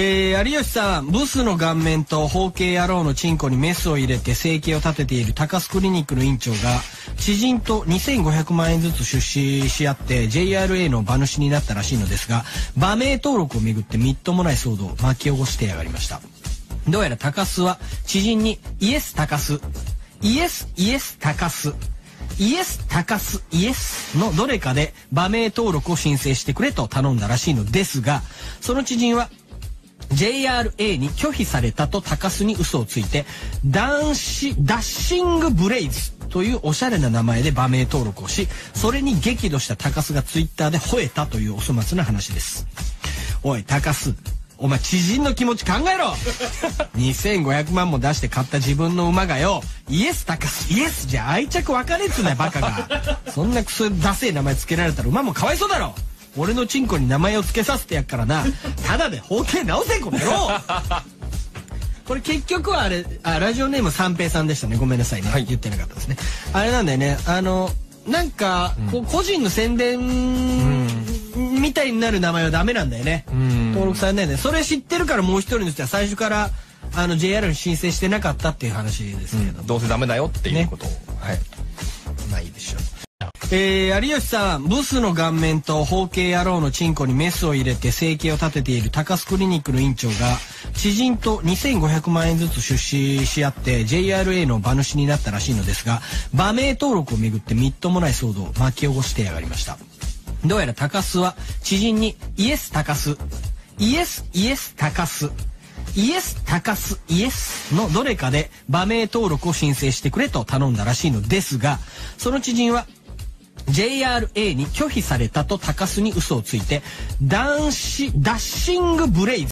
えー、有吉さん、ブスの顔面と包茎野郎のチンコにメスを入れて生計を立てている高須クリニックの院長が、知人と2500万円ずつ出資し合って JRA の馬主になったらしいのですが、馬名登録をめぐってみっともない騒動を巻き起こしてやがりました。どうやら高須は知人にイエス高須、イエスイエス高須、イエス高須イエスのどれかで馬名登録を申請してくれと頼んだらしいのですが、その知人は JRA に拒否されたと高須に嘘をついて、ダンシ、ダッシングブレイズというおしゃれな名前で馬名登録をし、それに激怒した高須がツイッターで吠えたというお粗末な話です。おい、高須。お前知人の気持ち考えろ2500万も出して買った自分の馬がよイエス高須イエスじゃ愛着分かれっつうんだよバカがそんなクソダセえ名前つけられたら馬もかわいそうだろ俺のチンコに名前を付けさせてやっからな。ただで包茎直せこの野郎。これ結局はあれあラジオネーム三平さんでしたね。ごめんなさいね、言ってなかったですね。あれなんだよね。あのなんか、こう個人の宣伝みたいになる名前はダメなんだよね、登録されないんでそれ知ってるからもう一人の人は最初からあの JR に申請してなかったっていう話ですけれども、どうせダメだよっていうことを、はい。まあいいでしょう。えー、有吉さん、ブスの顔面と包茎野郎のチンコにメスを入れて生計を立てている高須クリニックの院長が、知人と2500万円ずつ出資し合って JRA の馬主になったらしいのですが、馬名登録をめぐってみっともない騒動を巻き起こしてやがりました。どうやら高須は知人にイエス高須、イエスイエス高須、イエス高須イエスのどれかで馬名登録を申請してくれと頼んだらしいのですが、その知人は JRA に拒否されたと高須に嘘をついて、ダンシ、ダッシングブレイズ。